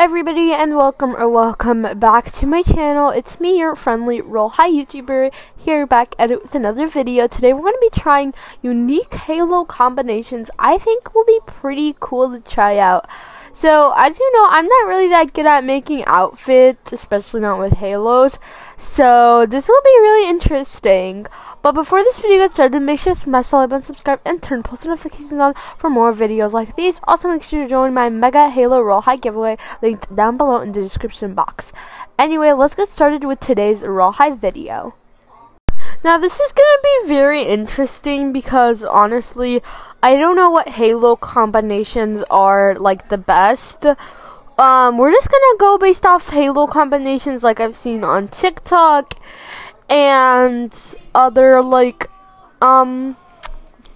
Everybody and welcome or welcome back to my channel. It's me, your friendly Royale High YouTuber, here back at it with another video. Today we're going to be trying unique Halo combinations I think will be pretty cool to try out. So, as you know, I'm not really that good at making outfits, especially not with halos. So, this will be really interesting. But before this video gets started, make sure to smash the like button, subscribe, and turn post notifications on for more videos like these. Also, make sure to join my Mega Halo Royale High giveaway linked down below in the description box. Anyway, let's get started with today's Royale High video. Now, this is going to be very interesting because honestly, I don't know what Halo combinations are like the best. Um, we're just going to go based off Halo combinations like I've seen on TikTok and other like um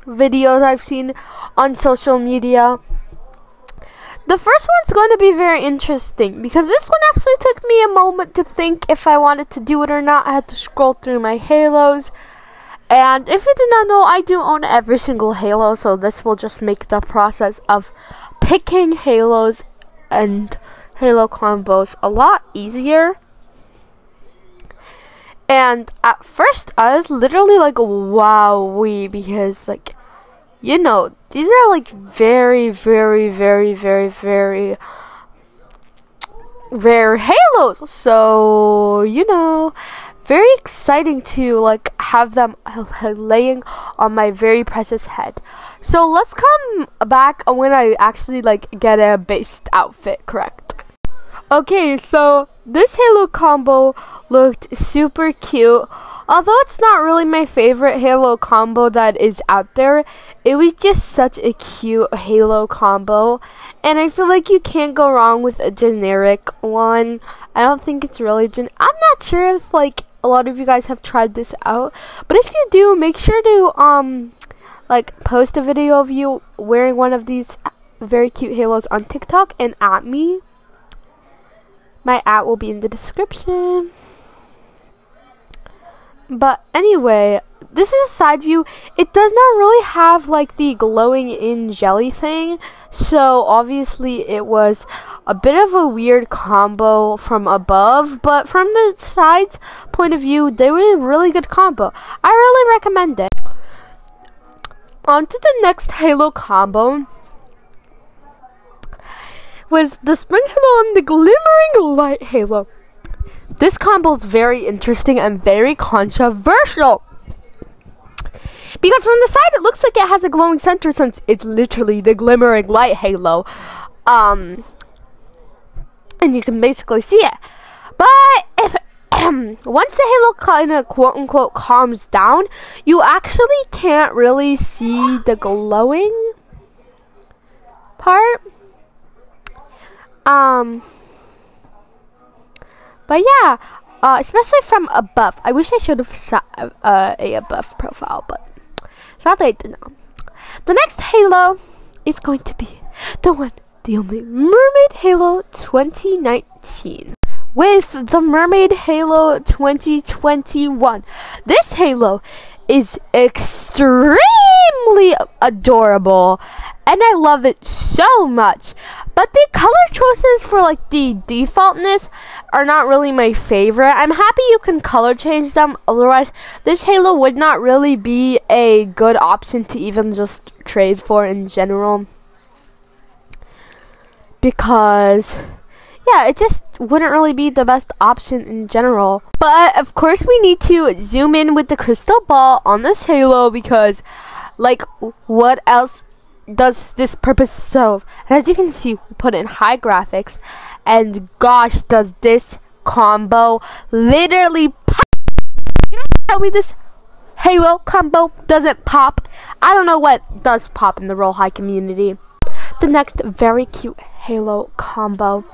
videos I've seen on social media. The first one's going to be very interesting because this one actually took me a moment to think if I wanted to do it or not. I had to scroll through my halos. And if you did not know, I do own every single halo, so this will just make the process of picking halos and halo combos a lot easier. And at first, I was literally like, wow, we, because, like, you know, these are like very, very, very, very, very rare halos. So, you know, very exciting to like have them laying on my very precious head. So let's come back when I actually like get a based outfit correct. Okay, so this Halo combo looked super cute. Although it's not really my favorite Halo combo that is out there, it was just such a cute Halo combo. And I feel like you can't go wrong with a generic one. I don't think it's really gen- I'm not sure if like a lot of you guys have tried this out, but if you do, make sure to um like post a video of you wearing one of these very cute halos on TikTok and at me. My at will be in the description. But anyway, this is a side view. It does not really have like the glowing in jelly thing. So obviously it was a bit of a weird combo from above, but from the sides point of view, they were a really good combo. I really recommend it. On to the next Halo combo was the Spring Halo and the Glimmering Light Halo. This combo is very interesting and very controversial. Because from the side, it looks like it has a glowing center since it's literally the glimmering light halo. Um, and you can basically see it. But if once the halo kind of quote unquote calms down, you actually can't really see the glowing part. Um, but yeah, uh, especially from above. I wish I should have uh, a above profile, but sadly I did not. Know. The next Halo is going to be the one, the only Mermaid Halo 2019 with the Mermaid Halo 2021. This Halo is extremely adorable and I love it so much. But the color choices for like the defaultness are not really my favorite. I'm happy you can color change them. Otherwise, this Halo would not really be a good option to even just trade for in general. Because yeah, it just wouldn't really be the best option in general. But of course, we need to zoom in with the crystal ball on this Halo because, like, what else does this purpose serve? And as you can see, we put in high graphics, and gosh, does this combo literally pop? You know, tell me this Halo combo doesn't pop. I don't know what does pop in the Royale High community. The next very cute Halo combo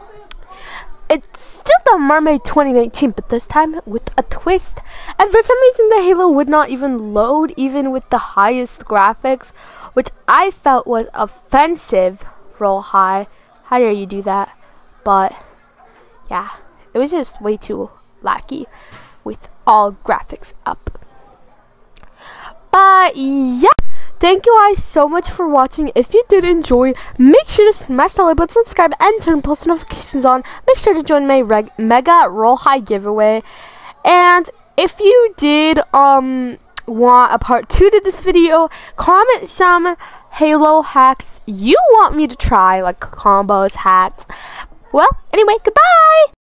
it's still the Mermaid 2019, but this time with a twist. And for some reason, the Halo would not even load, even with the highest graphics, which I felt was offensive. Royale High. How dare you do that? But yeah, it was just way too lacky with all graphics up. But yeah. Thank you guys so much for watching. If you did enjoy, make sure to smash the like button, subscribe, and turn post notifications on. Make sure to join my reg- mega Royale High giveaway. And if you did um want a part two to this video, comment some Halo hacks you want me to try, like combos, hacks. Well, anyway, goodbye!